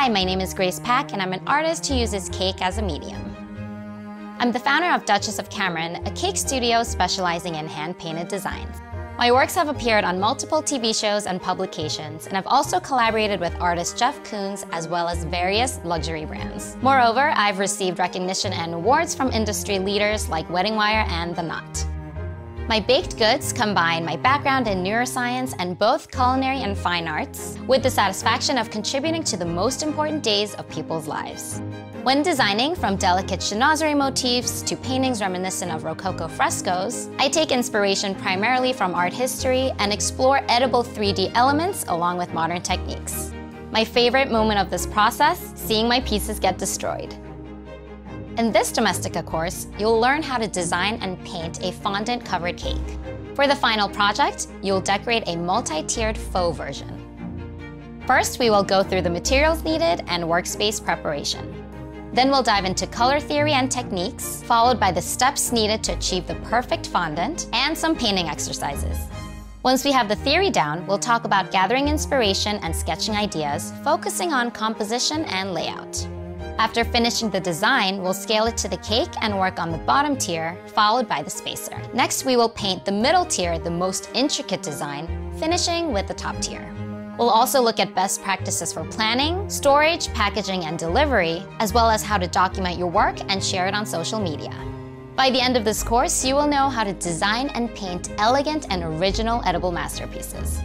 Hi, my name is Grace Pak, and I'm an artist who uses cake as a medium. I'm the founder of Duchess of Cameron, a cake studio specializing in hand-painted designs. My works have appeared on multiple TV shows and publications, and I've also collaborated with artist Jeff Koons as well as various luxury brands. Moreover, I've received recognition and awards from industry leaders like Wedding Wire and The Knot. My baked goods combine my background in neuroscience and both culinary and fine arts with the satisfaction of contributing to the most important days of people's lives. When designing from delicate chinoiserie motifs to paintings reminiscent of Rococo frescoes, I take inspiration primarily from art history and explore edible 3D elements along with modern techniques. My favorite moment of this process, seeing my pieces get destroyed. In this Domestika course, you'll learn how to design and paint a fondant-covered cake. For the final project, you'll decorate a multi-tiered faux version. First, we will go through the materials needed and workspace preparation. Then we'll dive into color theory and techniques, followed by the steps needed to achieve the perfect fondant and some painting exercises. Once we have the theory down, we'll talk about gathering inspiration and sketching ideas, focusing on composition and layout. After finishing the design, we'll scale it to the cake and work on the bottom tier, followed by the spacer. Next, we will paint the middle tier, the most intricate design, finishing with the top tier. We'll also look at best practices for planning, storage, packaging, and delivery, as well as how to document your work and share it on social media. By the end of this course, you will know how to design and paint elegant and original edible masterpieces.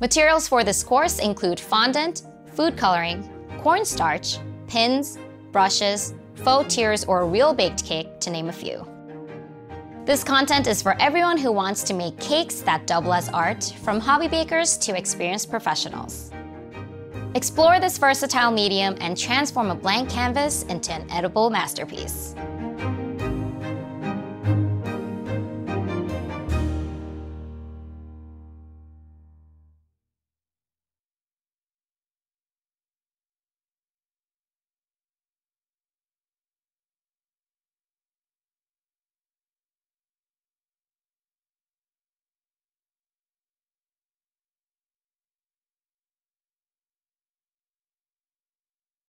Materials for this course include fondant, food coloring, cornstarch, pins, brushes, faux tiers, or real baked cake, to name a few. This content is for everyone who wants to make cakes that double as art, from hobby bakers to experienced professionals. Explore this versatile medium and transform a blank canvas into an edible masterpiece.